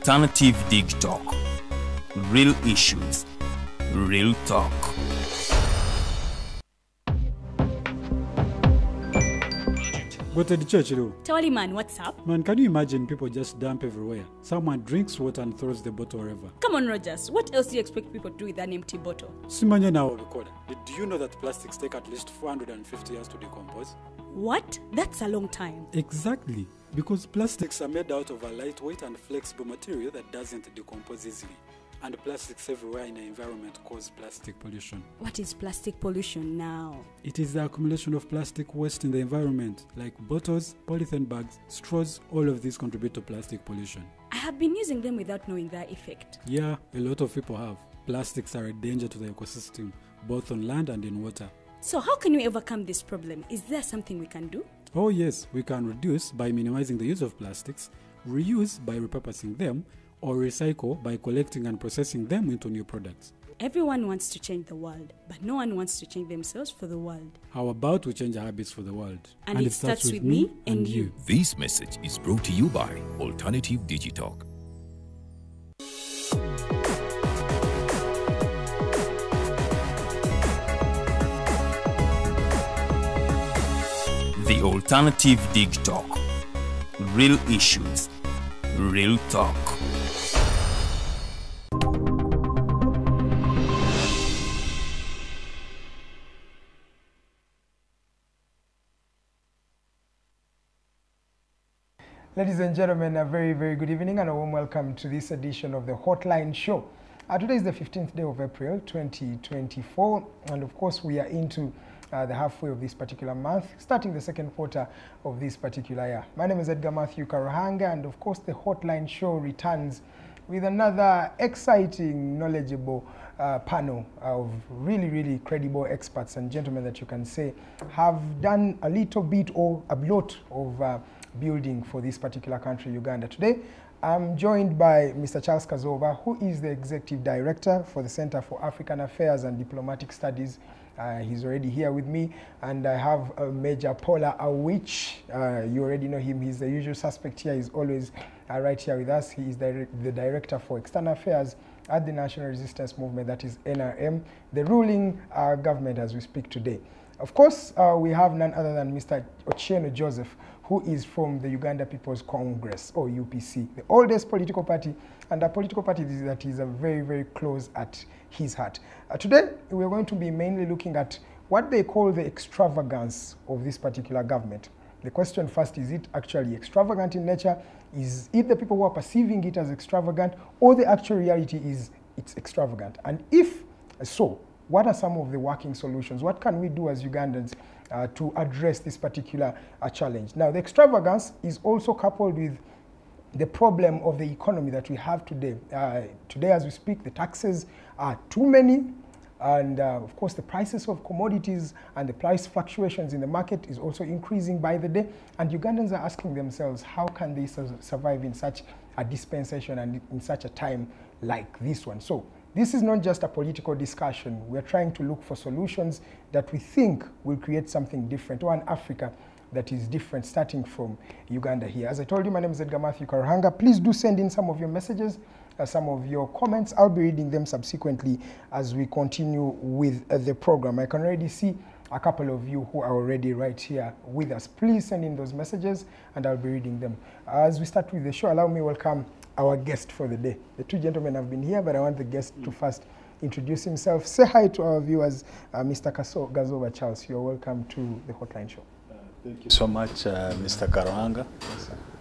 Alternative Dig Talk. Real issues, real talk. But at church, though, Tawali man, what's up? man, can you imagine people just dump everywhere? Someone drinks water and throws the bottle wherever. Come on, Rogers. What else do you expect people to do with an empty bottle? Simanya now recorder. Do you know that plastics take at least 450 years to decompose? What? That's a long time. Exactly. Because plastics are made out of a lightweight and flexible material that doesn't decompose easily. And plastics everywhere in the environment cause plastic pollution. What is plastic pollution now? It is the accumulation of plastic waste in the environment, like bottles, polythene bags, straws, all of these contribute to plastic pollution. I have been using them without knowing their effect. Yeah, a lot of people have. Plastics are a danger to the ecosystem, both on land and in water. So, how can we overcome this problem? Is there something we can do? Oh, yes, we can reduce by minimizing the use of plastics, reuse by repurposing them, or recycle by collecting and processing them into new products. Everyone wants to change the world, but no one wants to change themselves for the world. How about we change our habits for the world? And it starts with me and you. This message is brought to you by Alternative Digitalk. The Alternative Dig Talk. Real issues, real talk. Ladies and gentlemen, a very, very good evening and a warm welcome to this edition of the Hotline Show. Uh, today is the 15th day of April 2024, and of course, we are into uh, the halfway of this particular month, starting the second quarter of this particular year. My name is Edgar Matthew Karahanga, and of course, the Hotline Show returns with another exciting, knowledgeable uh, panel of really, really credible experts and gentlemen that you can say have done a little bit or a lot of uh, building for this particular country, Uganda. Today, I'm joined by Mr. Charles Kazooba, who is the Executive Director for the Center for African Affairs and Diplomatic Studies. Uh, he's already here with me, and I have uh, Major Pollar Awich. Uh, you already know him. He's the usual suspect here. He's always uh, right here with us. He is the, the Director for External Affairs at the National Resistance Movement, that is NRM, the ruling uh, government as we speak today. Of course, uh, we have none other than Mr. Ochieno Joseph, who is from the Uganda People's Congress, or UPC, the oldest political party, and a political party that is very, very close at his heart. Uh, today, we're going to be mainly looking at what they call the extravagance of this particular government. The question first, is it actually extravagant in nature? Is it the people who are perceiving it as extravagant, or the actual reality is it's extravagant? And if so, what are some of the working solutions? What can we do as Ugandans uh, to address this particular uh, challenge? Now, the extravagance is also coupled with the problem of the economy that we have today. Uh, today, as we speak, the taxes are too many, and uh, of course, the prices of commodities and the price fluctuations in the market is also increasing by the day. And Ugandans are asking themselves, how can they su- survive in such a dispensation and in such a time like this one? So, this is not just a political discussion. We're trying to look for solutions that we think will create something different, or an Africa that is different, starting from Uganda here. As I told you, my name is Edgar Matthew Karahanga. Please do send in some of your messages, uh, some of your comments. I'll be reading them subsequently as we continue with uh, the program. I can already see a couple of you who are already right here with us. Please send in those messages and I'll be reading them. As we start with the show, allow me welcome our guest for the day. The two gentlemen have been here, but I want the guest to first introduce himself. Say hi to our viewers, uh, Mr. Kaso Gazova Charles. You're welcome to the Hotline Show. Thank you so much, uh, Mr. Karahanga.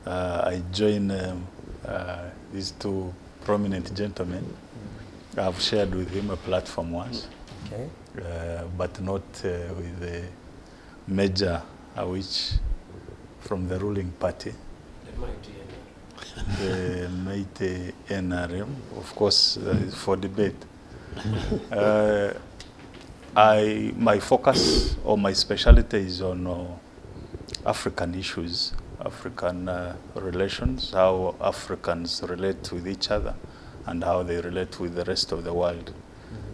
Uh, I join um, uh, these two prominent gentlemen. I've shared with him a platform once, Okay. uh, but not uh, with the major, uh, which from the ruling party, the mighty NRM, of course, uh, for debate. Uh, I, my focus or my specialty is on uh, African issues, African uh, relations, how Africans relate with each other, and how they relate with the rest of the world.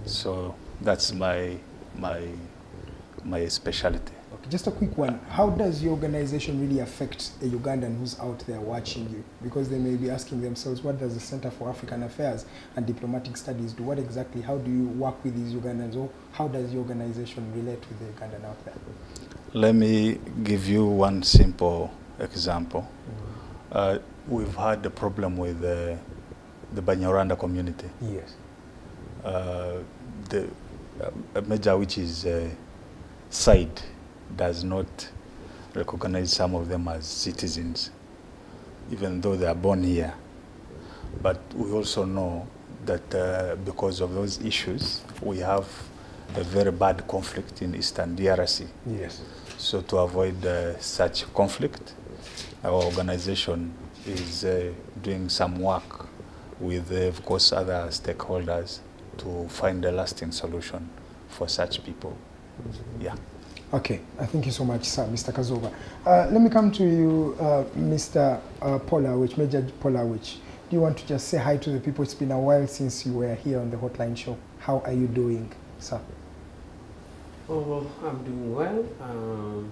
So that's my my my specialty. Just a quick one. How does your organization really affect a Ugandan who's out there watching you? Because they may be asking themselves, what does the Center for African Affairs and Diplomatic Studies do? What exactly, how do you work with these Ugandans? Or how does your organization relate with the Ugandan out there? Let me give you one simple example. Uh, we've had a problem with uh, the Banyarwanda community. Yes. Uh, the uh, major which is uh, side does not recognize some of them as citizens, even though they are born here. But we also know that uh, because of those issues, we have a very bad conflict in Eastern DRC. Yes. So to avoid uh, such conflict, our organization is uh, doing some work with, uh, of course, other stakeholders to find a lasting solution for such people. Yeah. Okay, uh, thank you so much, sir, Mr. Kazooba. Uh, let me come to you, uh, Mr. Uh, Pollar Awich, Major Pollar Awich. Do you want to just say hi to the people? It's been a while since you were here on the Hotline Show. How are you doing, sir? Oh, I'm doing well. Um,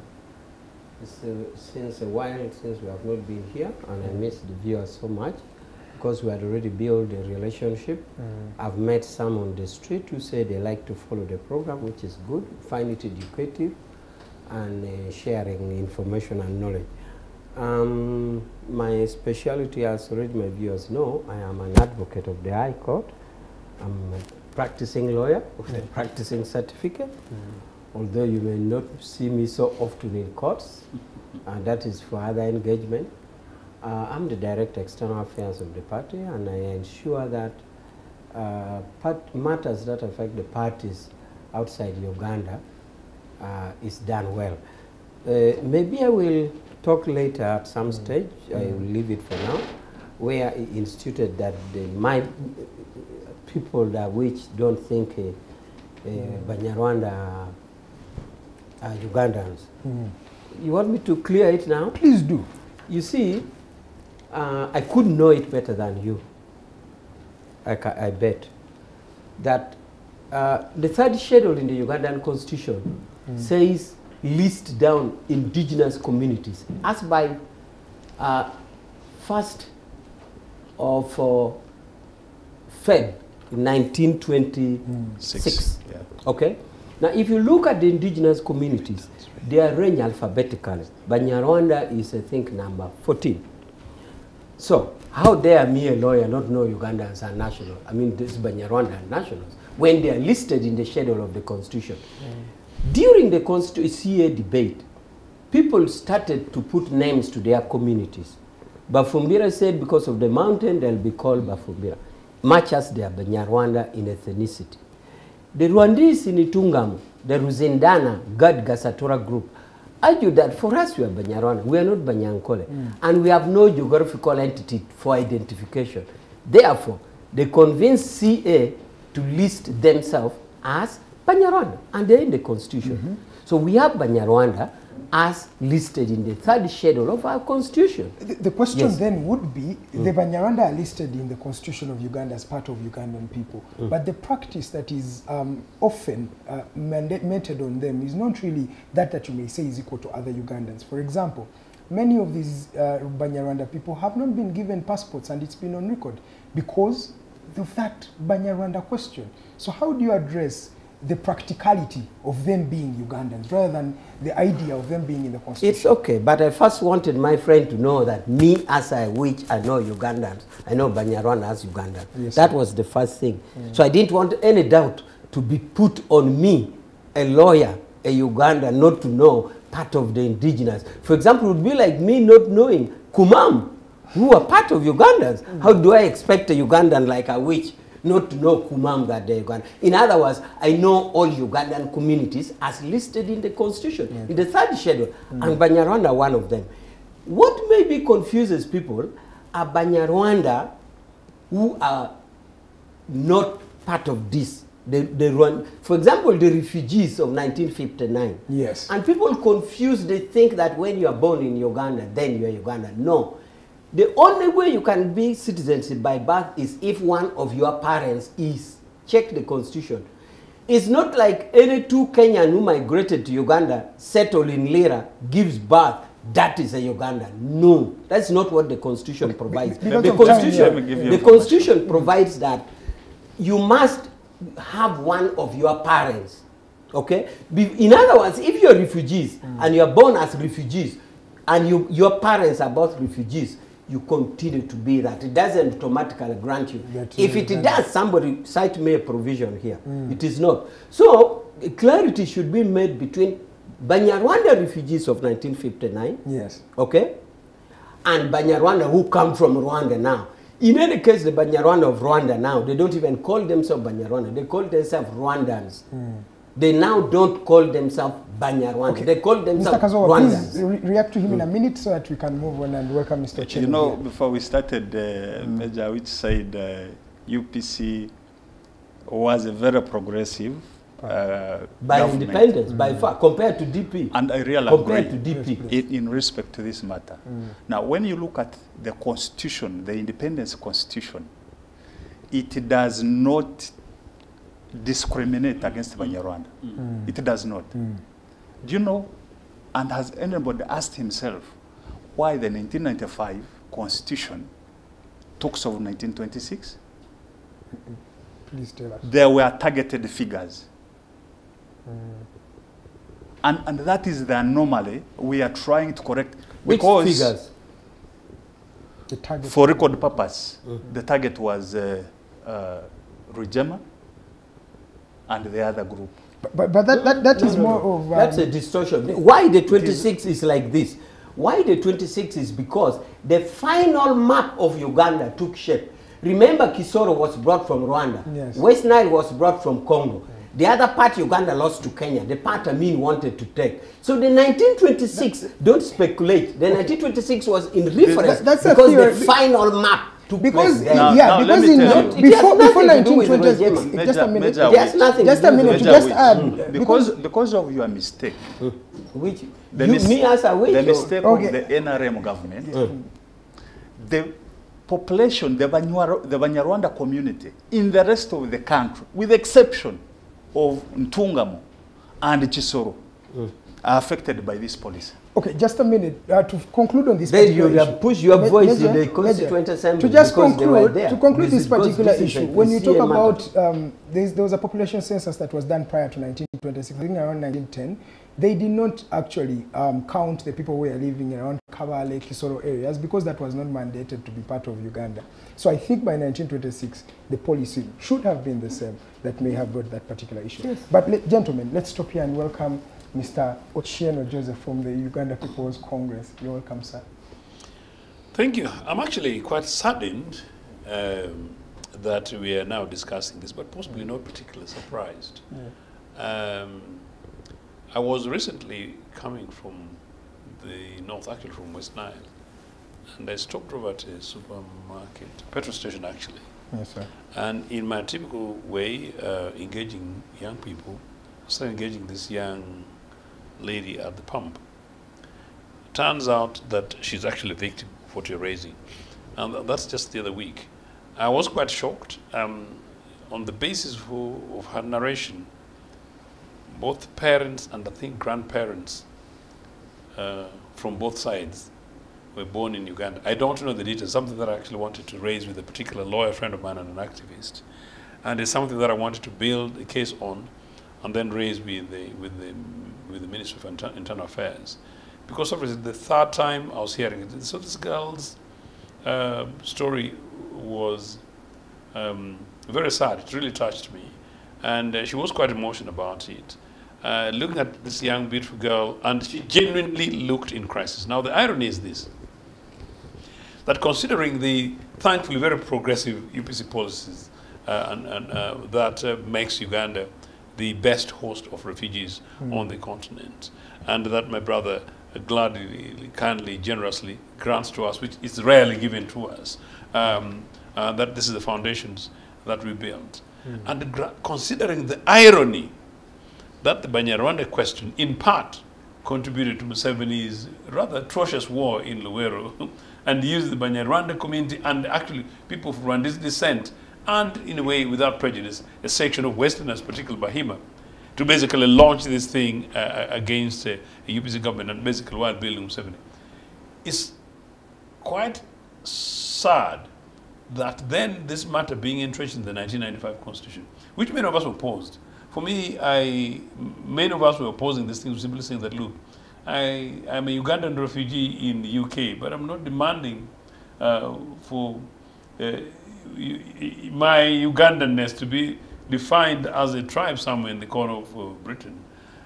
since a while since we have not been here, and I miss the viewers so much because we had already built a relationship. I've met some on the street who say they like to follow the program, which is good, find it educative, and uh, sharing information and knowledge. Um, my specialty, as already my viewers know, I am an advocate of the High Court. I'm a practicing lawyer with a practicing certificate. Although you may not see me so often in courts, and that is for other engagement. Uh, I'm the Director External Affairs of the party, and I ensure that uh, matters that affect the parties outside Uganda uh, is done well. Uh, maybe I will talk later at some stage. I will leave it for now, where I instituted that the, my people that which don't think uh, uh, Banyarwanda are, are Ugandans. You want me to clear it now? Please do. You see, uh, I could know it better than you. I, I bet that uh, the third schedule in the Ugandan constitution says list down indigenous communities as by uh, first of uh, Feb 1926. Six. Yeah. Okay? Now, if you look at the indigenous communities, they are arranged alphabetically. Banyarwanda is, I think, number 14. So, how dare me, a lawyer, not know Ugandans are national? I mean, this Banyarwanda are nationals when they are listed in the schedule of the constitution. Mm. During the constitu- CA debate, people started to put names to their communities. Bafumbira said because of the mountain, they'll be called Bafumbira, much as they are Banyarwanda in ethnicity. The Rwandese in Ntungamo, the Ruzindana Gad Gasatura group, argued that for us we are Banyarwanda, we are not Banyankole, and we have no geographical entity for identification. Therefore, they convinced CA to list themselves as Banyarwanda, and they're in the constitution. So we have Banyarwanda as listed in the third schedule of our constitution. The, the question Yes. then would be the Banyarwanda are listed in the constitution of Uganda as part of Ugandan people, but the practice that is um, often uh, mandated on them is not really that that you may say is equal to other Ugandans. For example, many of these uh, Banyarwanda people have not been given passports and it's been on record because of that Banyarwanda question. So how do you address the practicality of them being Ugandans rather than the idea of them being in the constitution? It's okay, but I first wanted my friend to know that me, as I which I know Ugandans, I know Banyarwanda as Ugandan. Yes, that was the first thing. Mm. So I didn't want any doubt to be put on me, a lawyer, a Ugandan, not to know part of the indigenous. For example, it would be like me not knowing Kumam, who are part of Ugandans. Mm. How do I expect a Ugandan like a witch not to know Kumam that they're Ugandan? In other words, I know all Ugandan communities as listed in the constitution, in the third schedule, mm. and Banyarwanda one of them. What maybe confuses people are Banyarwanda who are not part of this. They, the Rwand- for example, the refugees of 1959. Yes. And people confuse, they think that when you are born in Uganda, then you are Uganda. No. The only way you can be citizenship by birth is if one of your parents is. Check the constitution. It's not like any two Kenyan who migrated to Uganda, settle in Lira, gives birth. That is a Uganda. No, that's not what the constitution provides. because The constitution, Let me give you the constitution provides that you must have one of your parents. Okay. Be- In other words, if you're refugees mm. and you're born as refugees, and you, your parents are both refugees, you continue to be that. It doesn't automatically grant you. That If it does, somebody cite me a provision here. Mm. It is not. So clarity should be made between Banyarwanda refugees of 1959 Yes. okay, and Banyarwanda who come from Rwanda now. In any case, the Banyarwanda of Rwanda now, they don't even call themselves Banyarwanda. They call themselves Rwandans. Mm. They now don't call themselves Banyarwanda. They call Mr. themselves Kazooba, please re- react to him in a minute so that we can move on and welcome Mr. Chenu. You know, here. before we started, uh, Major, which said uh, UPC was a very progressive uh, By government. independence, by far, compared to DP. And I really compared agree. to DP. in, in respect to this matter. Now, when you look at the constitution, the independence constitution, it does not discriminate against Banyarwanda. It does not. Do you know, and has anybody asked himself why the 1995 constitution talks of 1926? Please tell us. there were targeted figures. And, and that is the anomaly we are trying to correct. Which because figures? The target. For record purpose, the target was uh, uh, Rujema and the other group. But, but, that, that, that No, is no, more no. of. Um, That's a distortion. Why the 26 is like this? Why the 26 is because the final map of Uganda took shape. Remember, Kisoro was brought from Rwanda. Yes. West Nile was brought from Congo. The other part Uganda lost to Kenya. The part Amin wanted to take. So the 1926, don't speculate. The 1926 was in reference That- that's because the final map took because place there. Now- yeah, now because in not, you. Before before nothing to do 1920, just a minute, Major has nothing just a minute Major just add Mm. because, because of your mistake. Which, The, you, mis- me as a witch the or- mistake Okay. of the NRM government, mm. the population, the, Banyarwanda, the Banyarwanda community in the rest of the country, with the exception of Ntungamo and Chisoro, mm. are affected by this policy. Okay, just a minute uh, to conclude on this. Then particular you have issue. pushed your Ma- voice in Major- the Constituent Assembly To just because they were conclude, there. to conclude This this particular this issue, a when you talk about um, there was a population census that was done prior to 1926, I think around 1910. They did not actually um, count the people who were living around Kabale, Kisoro areas because that was not mandated to be part of Uganda. So I think by 1926, the policy should have been the same that may have brought that particular issue. But le- gentlemen, let's stop here and welcome Mr. Ochieno Joseph from the Uganda People's Congress. You're welcome, sir. Thank you. I'm actually quite saddened um, that we are now discussing this, but possibly not particularly surprised. Um, I was recently coming from the north, actually from West Nile, and I stopped over at a supermarket, petrol station actually. Yes, sir. And in my typical way, uh, engaging young people, I started engaging this young lady at the pump. Turns out that she's actually a victim of what you're raising. And that's just the other week. I was quite shocked um, on the basis of, of her narration. Both parents and I think grandparents uh, from both sides were born in Uganda. I don't know the details, something that I actually wanted to raise with a particular lawyer friend of mine and an activist. And it's something that I wanted to build a case on and then raise with the, with the, with the Ministry of Inter- Internal Affairs. Because obviously the third time I was hearing it, so this girl's uh, story was um, very sad. It really touched me. And uh, she was quite emotional about it. Uh, looking at this young, beautiful girl, and she genuinely looked in crisis. Now, the irony is this that considering the thankfully very progressive UPC policies uh, and, and uh, that uh, makes Uganda the best host of refugees on the continent, and that my brother gladly, kindly, generously grants to us, which is rarely given to us, um, uh, that this is the foundations that we built. And gra- considering the irony that the Banyarwanda question, in part, contributed to Museveni's rather atrocious war in Luwero and used the Banyarwanda community and actually people of Rwandese descent and in a way, without prejudice, a section of Westerners, particularly Bahima, to basically launch this thing uh, against uh, the UPC government and basically while building 70. It's quite sad that then this matter being entrenched in the 1995 constitution, which many of us opposed. For me, I, many of us were opposing this thing, simply saying that, look, I, I'm a Ugandan refugee in the UK, but I'm not demanding uh, for uh, my Ugandanness to be defined as a tribe somewhere in the corner of uh, Britain.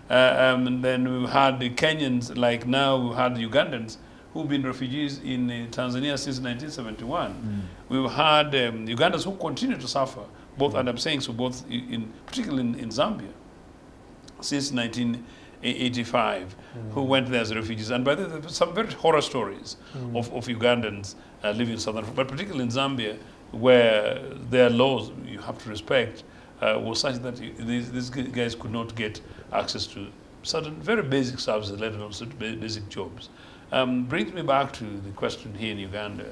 Uh, um, and then we've had the Kenyans, like now we've had the Ugandans who've been refugees in uh, Tanzania since 1971. We've had um, Ugandans who continue to suffer, both, and I'm saying so both in, particularly in, in Zambia, since 1985, who went there as refugees. And by the way, there were some very horror stories of, of Ugandans uh, living in Southern Africa, but particularly in Zambia, where their laws you have to respect uh, was such that these, these guys could not get access to certain very basic services, let alone basic jobs. Um, brings me back to the question here in Uganda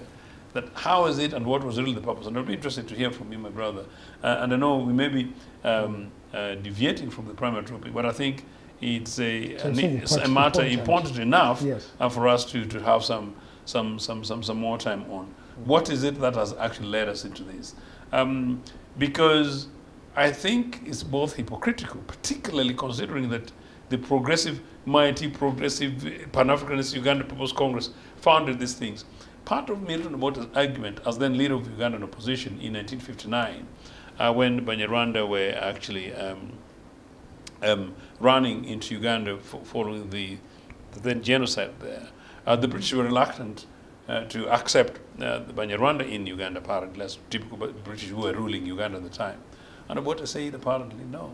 that how is it and what was really the purpose? And I'll be interested to hear from you, my brother. Uh, and I know we may be um, uh, deviating from the primary topic, but I think it's a, an- it's it's a matter important. important enough Yes. uh, for us to, to have some, some, some, some, some more time on. What is it that has actually led us into this? Um, because I think it's both hypocritical, particularly considering that the progressive, mighty, progressive Pan Africanist Uganda People's Congress founded these things. Part of Milton Obote's argument as then leader of Ugandan opposition in 1959, uh, when Banyarwanda were actually um, um, running into Uganda fo- following the, the then genocide there, uh, the British were reluctant to accept uh, the Banyarwanda in Uganda, apparently, as typical British who were ruling Uganda at the time. And Obote said, apparently, no.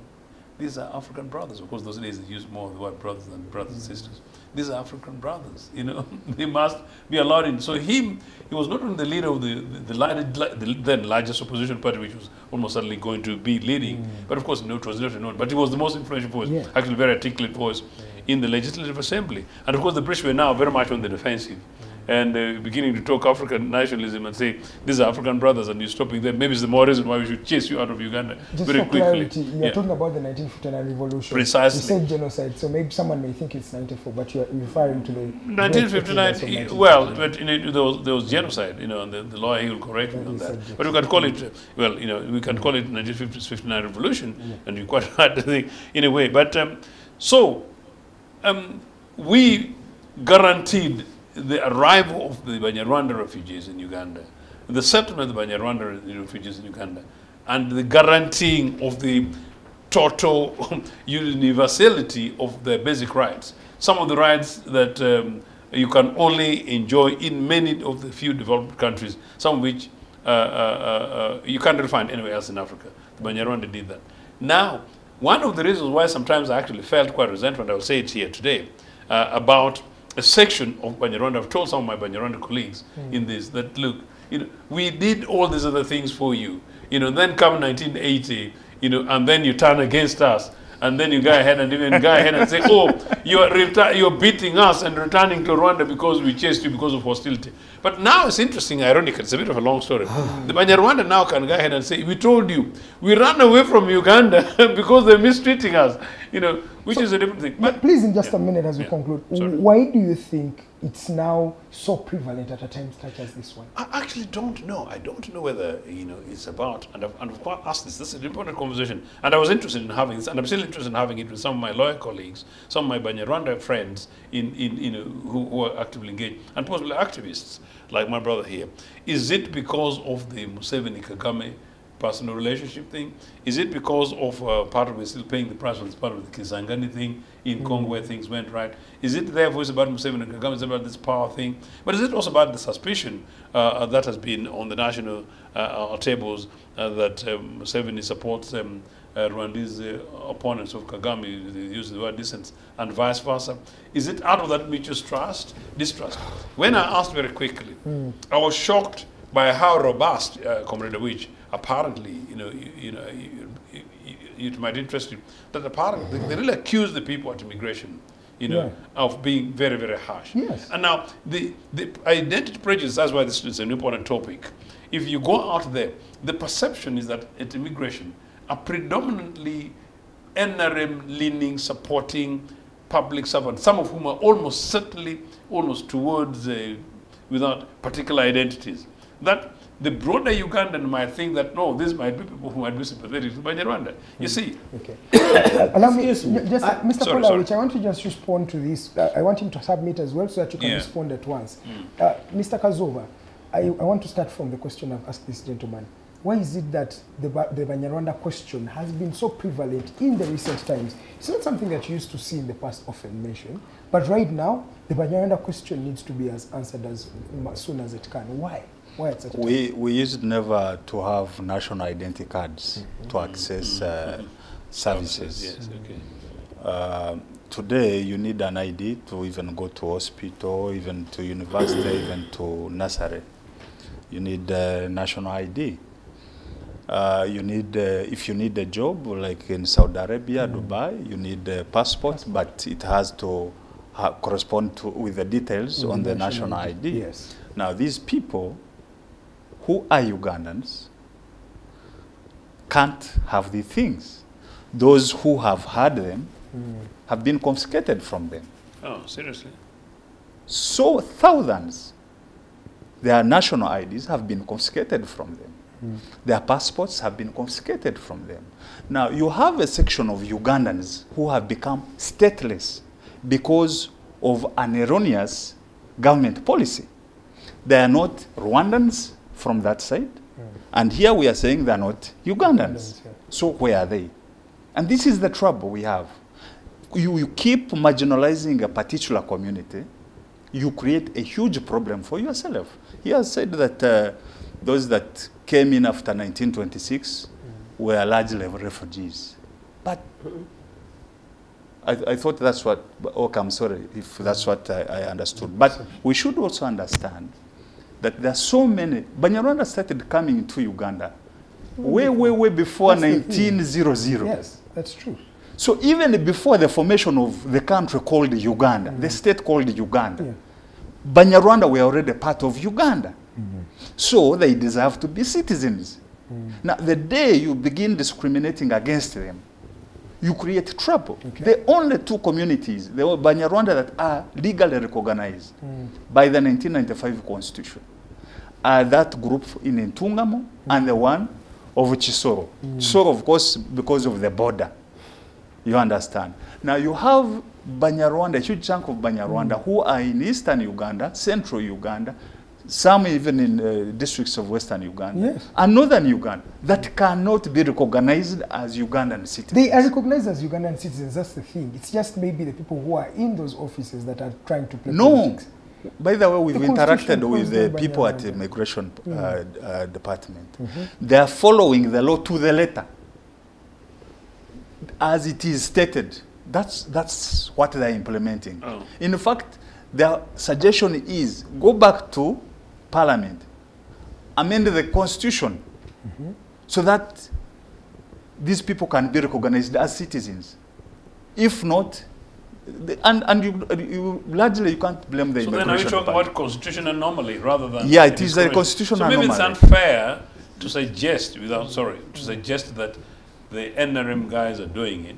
These are African brothers. Of course, those days they used more the word brothers than brothers and sisters. These are African brothers. You know, they must be allowed in. So him, he was not only the leader of the the, the, the then largest opposition party, which was almost certainly going to be leading. But of course, no, it was not known. But he was the most influential voice, Yeah. actually very articulate voice in the legislative assembly. And of course, the British were now very much on the defensive. And uh, beginning to talk African nationalism and say, these are African brothers and you're stopping them. Maybe it's the more reason why we should chase you out of Uganda Just very quickly. clarity, you're Yeah. talking about the 1959 revolution. Precisely. You said genocide, so maybe someone may think it's 94, but you're referring to the. great 1959, exodus of e- well, but you know, there, was, there was genocide, you know, and the, the lawyer he will correct me on that. subject But we can call it, well, you know, we can call it 1959 revolution, and you quite right, I think, in a way. But um, so, um, we guaranteed the arrival of the Banyarwanda refugees in Uganda, the settlement of the Banyarwanda refugees in Uganda, and the guaranteeing of the total universality of the basic rights. Some of the rights that um, you can only enjoy in many of the few developed countries, some of which uh, uh, uh, uh, you can't really find anywhere else in Africa. The Banyarwanda did that. Now, one of the reasons why sometimes I actually felt quite resentment, I will say it here today, uh, about a section of Banyarwanda. I've told some of my Banyarwanda colleagues hmm. in this that, look, you know, we did all these other things for you. You know, then come 1980, you know, and then you turn against us. And then you go ahead and even go ahead and say, oh, you're, reti- you're beating us and returning to Rwanda because we chased you because of hostility. But now it's interesting, ironic, it's a bit of a long story. the Banyarwanda now can go ahead and say, we told you, we ran away from Uganda because they're mistreating us, you know, which is a different thing. But But please, in just yeah, a minute as we yeah, conclude, sorry. why do you think it's now so prevalent at a time such as this one? I actually don't know. I don't know whether you know it's about, and I've, and I've asked this. This is an important conversation, and I was interested in having this, and I'm still interested in having it with some of my lawyer colleagues, some of my Banyarwanda friends, in, in you know who, who are actively engaged, and possibly activists like my brother here. Is it because of the Museveni Kagame personal relationship thing? Is it because of uh, part of it still paying the price was part of the Kisangani thing in Congo where things went right? Is it therefore it's about Museveni and Kagame, it's about this power thing? But is it also about the suspicion uh, uh, that has been on the national uh, uh, tables uh, that um, Museveni supports um, uh, Rwandese uh, opponents of Kagame, they use the word dissent, and vice versa? Is it out of that mutual trust, distrust? When I asked very quickly, I was shocked by how robust uh, Comrade Witch apparently, you know, you, you know, you, it might interest you that apparently they, they really accuse the people at immigration, you know, Yeah. of being very, very harsh. Yes. And now the, the identity prejudice, that's why this is an important topic, if you go out there, the perception is that at immigration are predominantly NRM leaning, supporting public servants, some of whom are almost certainly almost towards uh, without particular identities. That the broader Ugandan might think that no, these might be people who might be sympathetic to Banyarwanda. You see, Okay. Allow me, just, I- Mr. sorry, Pollar Awich, sorry. I want to just respond to this. Uh, I want him to submit as well so that you can Yeah. respond at once. Uh, Mr. Kazooba, I, I want to start from the question I've asked this gentleman. Why is it that the, Ba- the Banyarwanda question has been so prevalent in the recent times? It's not something that you used to see in the past often mentioned, but right now, the Banyarwanda question needs to be as answered as m- soon as it can. Why? Why at such a time? We, we used never to have national identity cards to access uh, services. yes, okay. Uh, today, you need an ID to even go to hospital, even to university, even to nursery. You need uh, national ID. Uh, you need, uh, if you need a job, like in Saudi Arabia, Dubai, you need a passport, but it has to ha- correspond to, with the details With on the the national national ID, ID. yes. Now, these people who are Ugandans can't have the things. Those who have had them have been confiscated from them. Oh, seriously? So thousands, their national IDs have been confiscated from them. Their passports have been confiscated from them. Now, you have a section of Ugandans who have become stateless because of an erroneous government policy. They are not Rwandans from that side, and here we are saying they are not Ugandans. Yeah. So, where are they? And this is the trouble we have. You, you keep marginalizing a particular community, you create a huge problem for yourself. He has said that uh, those that came in after 1926 were largely refugees. But I, I thought that's what, okay, I'm sorry if that's what I, I understood. But we should also understand that there are so many, Banyarwanda started coming to Uganda way, way, way before That's 1900. Yes, that's true. So even before the formation of the country called Uganda, the mm-hmm. state called Uganda, Yeah. Banyarwanda were already part of Uganda. Mm-hmm. So they deserve to be citizens. Mm. Now, the day you begin discriminating against them, you create trouble. The only two communities, the Banyarwanda that are legally recognized mm. by the 1995 constitution, are that group in Ntungamo and the one of Chisoro. Mm. Chisoro, of course, because of the border. You understand? Now you have Banyarwanda, a huge chunk of Banyarwanda mm. who are in eastern Uganda, central Uganda, some even in uh, districts of western Uganda, Yes. and northern Uganda that cannot be recognized as Ugandan citizens. They are recognized as Ugandan citizens. That's the thing. It's just maybe the people who are in those offices that are trying to play No. politics. By the way, we've The interacted with the people at the migration immigration uh, uh, department. They are following the law to the letter, as it is stated. That's that's what they are implementing. Oh. In fact, their suggestion is go back to Parliament, amend the constitution, so that these people can be recognized as citizens. If not, the, and, and you, you largely you can't blame the So then are you talking about constitutional anomaly rather than... Yeah, it is a constitutional So maybe anomaly. it's unfair to suggest, without, sorry, to suggest that the NRM guys are doing it,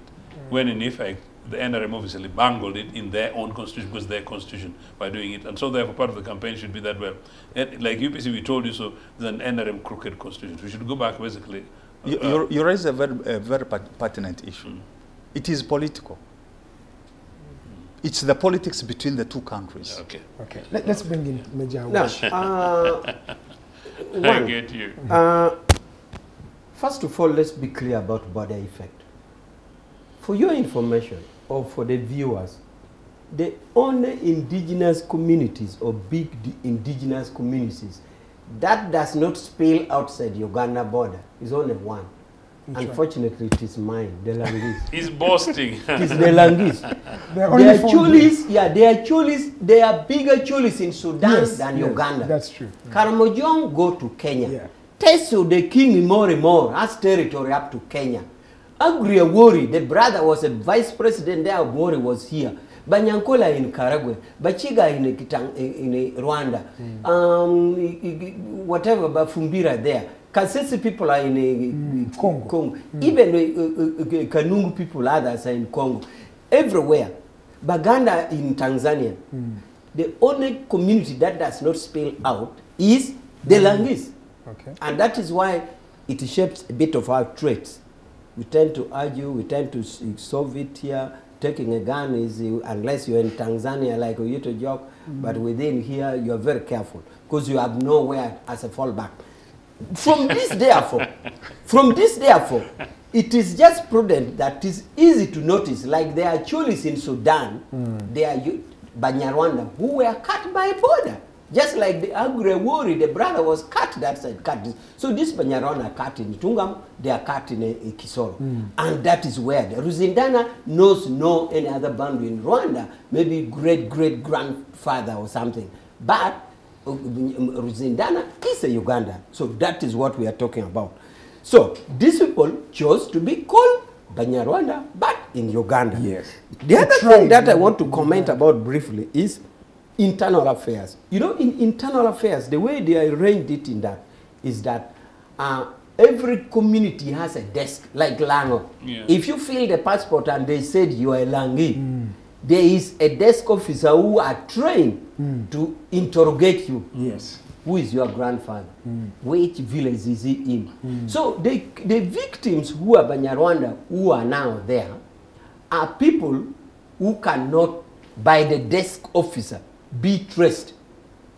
when in effect, the NRM obviously bungled it in their own constitution, because their constitution, by doing it. And so therefore part of the campaign should be that, well, eh, like UPC, we told you so, there's an NRM crooked constitution. We should go back basically... uh, You, you, raise a very, a very pertinent issue. It is political. It's the politics between the two countries. Okay, Okay. Let, us bring in Major Now, Awich. uh, I get you. Uh, first of all, let's be clear about border effect. For your information, or for the viewers, the only indigenous communities or big indigenous communities that does not spill outside Uganda border is only one. Which one? Unfortunately, it is mine, the Langis. He's boasting. it is the Langis. There are chulis, yeah, there are chulis, there are bigger chulis in Sudan Yes, than yes, Uganda. That's true. Karamojong go to Kenya. Yeah. Teso the king more and more has territory up to Kenya. Agri Awori, the brother was a vice president there, Awori was here. Banyankola in Karagwe, Bachiga in, Kitang, in, in Rwanda, um, i- i- whatever, Bafumbira there. Kasese people are in uh, mm, Congo. Even uh, uh, uh, Kanungu people, others are in Congo. Everywhere. Baganda in Tanzania. Mm. The only community that does not spill out is the mm. Langis. Okay. And that is why it shapes a bit of our traits. We tend to argue, we tend to solve it here. Taking a gun is, uh, unless you're in Tanzania like Oyito joke, but within here you're very careful because you have nowhere as a fallback. From this, therefore, from this, therefore, it is just prudent that it is easy to notice, like there are Chulis in Sudan, mm. there are Banyarwanda who were cut by border. Just like the angry worry the brother was cut that side, cut this. So this Banyarwanda are cut in Tungam, they are cut in, uh, Kisoro. And that is where the Ruzindana knows no any other boundary in Rwanda, maybe great great grandfather or something. But Ruzindana is a Uganda. So that is what we are talking about. So these people chose to be called Banyarwanda, but in Uganda. Yes. The other tribe, thing that I want to comment about briefly is internal affairs. You know, in internal affairs, the way they arranged it in that is that uh, every community has a desk, like Lango. Yeah. If you fill the passport and they said you are a Langi, there is a desk officer who are trained hmm. to interrogate you. Yes. Who is your grandfather? Hmm. Which village is he in? Hmm. So the, the victims who are Banyarwanda who are now there are people who cannot, by the desk officer, be traced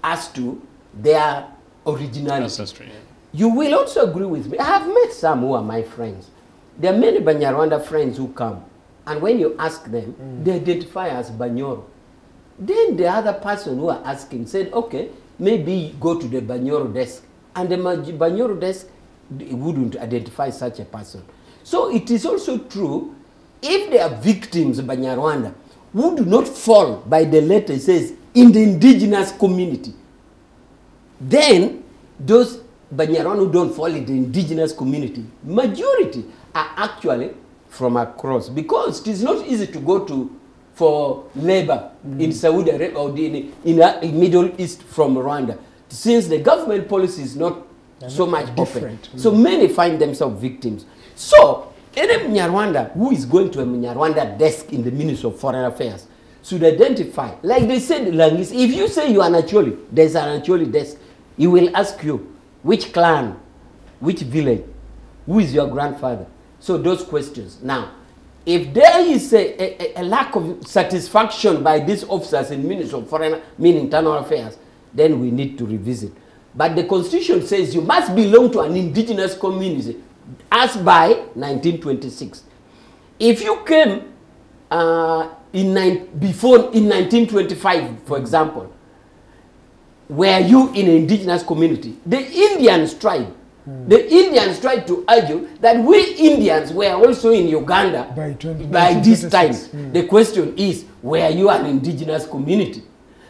as to their originality. Ancestry. yeah. You will also agree with me. I have met some who are my friends. There are many Banyarwanda friends who come, and when you ask them, they identify as Banyoro. Then the other person who are asking said, okay, maybe go to the Banyoro desk. And the Banyoro desk wouldn't identify such a person. So it is also true, if they are victims, Banyarwanda, do not fall by the letter says in the indigenous community, then those Banyarwanda who don't fall in the indigenous community, majority are actually from across because it is not easy to go to for labor in Saudi Arabia or in, in, uh, in Middle East from Rwanda since the government policy is not so much open. different. So many find themselves victims. So any Mnyarwanda who is going to a Mnyarwanda desk in the Ministry of Foreign Affairs should identify, like they said in Langis, if you say you are an Acholi, there's an Acholi desk, he will ask you which clan, which village, who is your grandfather. So those questions. Now, if there is a, a, a lack of satisfaction by these officers in Ministry of Foreign, mean Internal Affairs, then we need to revisit. But the Constitution says you must belong to an indigenous community, as by 1926. If you came uh, in before in 1925, for example, were you in an indigenous community? The Indians The Indians tried to argue that we Indians were also in Uganda By 20 by this time. 1926. The question is, were you an indigenous community?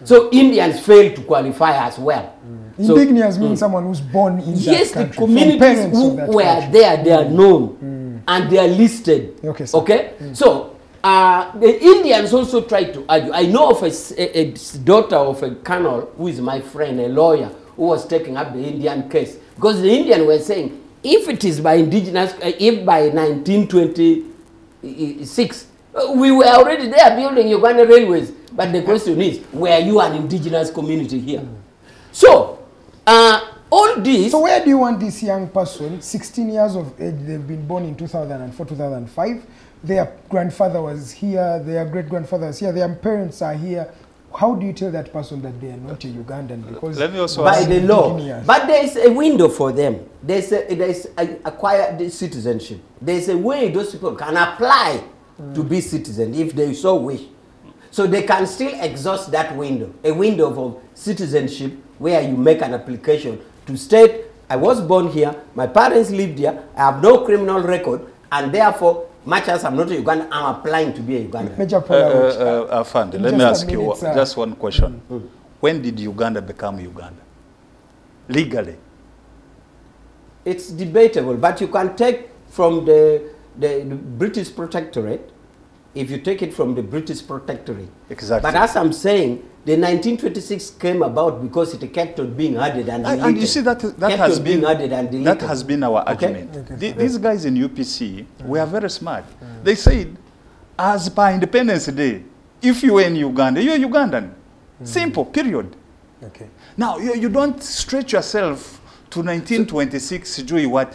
So Indians failed to qualify as well. So- Indigenous means hmm. someone who's born in yes, that the country. from communities who were country. there, they are hmm. known and they are listed. Okay, sir. Okay? So, uh, the Indians also tried to argue. I know of a daughter of a colonel who is my friend, a lawyer, who was taking up the Indian case. Because the Indian were saying, if it is by indigenous, uh, if by 1926, uh, we were already there building Uganda railways. But the question is, were you an indigenous community here? So, uh, all this. So where do you want this young person, 16 years of age, they've been born in 2004, 2005, their grandfather was here, their great-grandfather was here, their parents are here. How do you tell that person that they are not a Ugandan? Because Let me also by ask- the law. Indigenous. But there is a window for them. There's a, there's a acquired citizenship. There's a way those people can apply to be citizen if they so wish. So they can still exhaust that window, a window of citizenship where you make an application to state, I was born here, my parents lived here, I have no criminal record, and therefore, much as I'm not a Ugandan, I'm applying to be a Ugandan. Major Uh, uh, uh, Afande, let me ask you minute, one- sir. just one question. When did Uganda become Uganda? Legally. It's debatable, but you can take from the, the, the British Protectorate if you take it from the British protectorate. Exactly. But as I'm saying, the 1926 came about because it kept on being added and deleted. and you see that that Kept has been being added and deleted. that has been our argument. Okay. The- These guys in UPC were very smart. They said, as per Independence Day, if you were in Uganda, you're Ugandan. Hmm. Simple. Period. Okay. Now you, you don't stretch yourself to 1926. Sijui what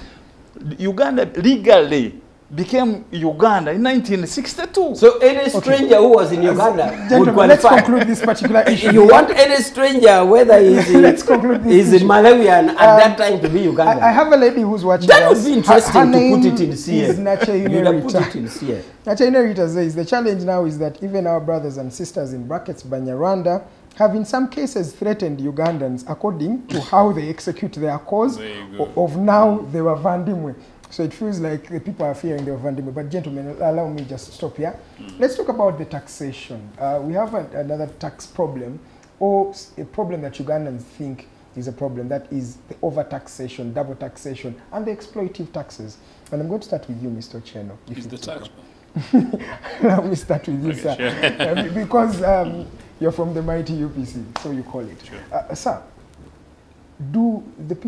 Uganda legally became Uganda in 1962. So any stranger who was in Uganda would Gentlemen, let's conclude this particular issue. You want any stranger, whether he's in, Let's conclude this he's in issue. Malawian at that um, time to be Uganda. I, I have a lady who's watching That would be interesting her to put it in is CA. Nacha You'd have put it in CA. Nacha Inerita says the challenge now is that even our brothers and sisters in brackets Banyarwanda have in some cases threatened Ugandans according to how they execute their cause There you go. o- of now they were Vandimwe. So it feels like the people are fearing they were Vandimwe. But gentlemen, allow me just to stop here. Let's talk about the taxation. Uh, we have a, another tax problem or a problem that Ugandans think is a problem. That is the overtaxation, double taxation, and the exploitive taxes. And I'm going to start with you, Mr. Ochieno. He's the tax. Let me start with you, Okay, sir. sure. Uh, because um, you're from the mighty UPC, so you call it. Sure. Uh, sir, do the people